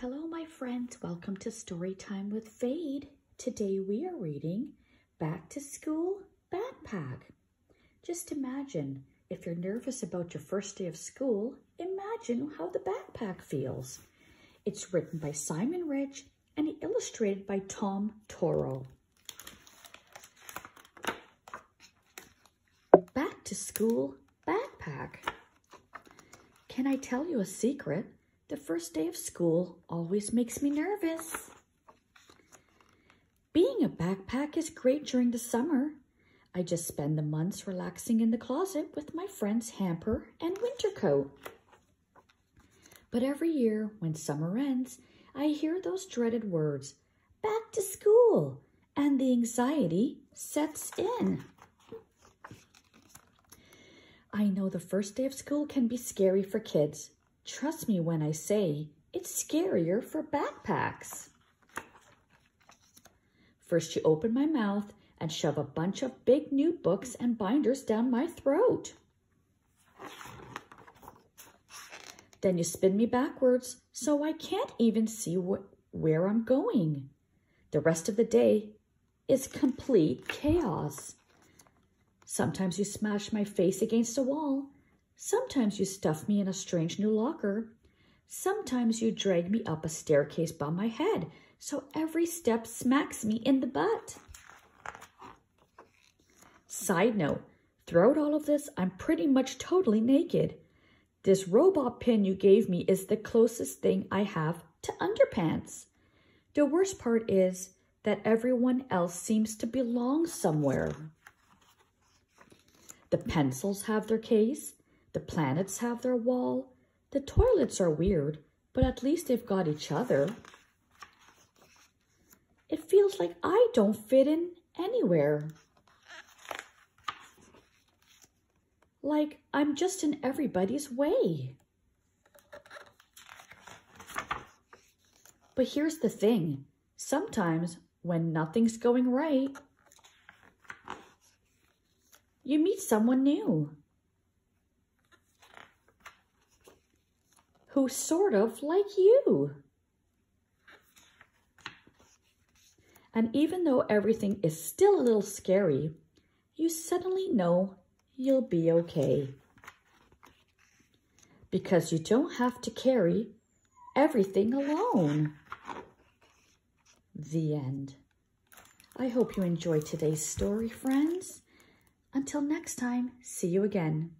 Hello, my friends. Welcome to Storytime with Vade. Today we are reading Back to School Backpack. Just imagine if you're nervous about your first day of school, imagine how the backpack feels. It's written by Simon Rich and illustrated by Tom Toro. Back to School Backpack. Can I tell you a secret? The first day of school always makes me nervous. Being a backpack is great during the summer. I just spend the months relaxing in the closet with my friend's hamper and winter coat. But every year, when summer ends, I hear those dreaded words, back to school, and the anxiety sets in. I know the first day of school can be scary for kids, Trust me when I say it's scarier for backpacks. First, you open my mouth and shove a bunch of big new books and binders down my throat. Then you spin me backwards so I can't even see wh where I'm going. The rest of the day is complete chaos. Sometimes you smash my face against a wall Sometimes you stuff me in a strange new locker. Sometimes you drag me up a staircase by my head, so every step smacks me in the butt. Side note, throughout all of this, I'm pretty much totally naked. This robot pin you gave me is the closest thing I have to underpants. The worst part is that everyone else seems to belong somewhere. The pencils have their case. The planets have their wall. The toilets are weird, but at least they've got each other. It feels like I don't fit in anywhere. Like I'm just in everybody's way. But here's the thing. Sometimes when nothing's going right, you meet someone new. Who's sort of like you. And even though everything is still a little scary, you suddenly know you'll be okay. Because you don't have to carry everything alone. The end. I hope you enjoyed today's story, friends. Until next time, see you again.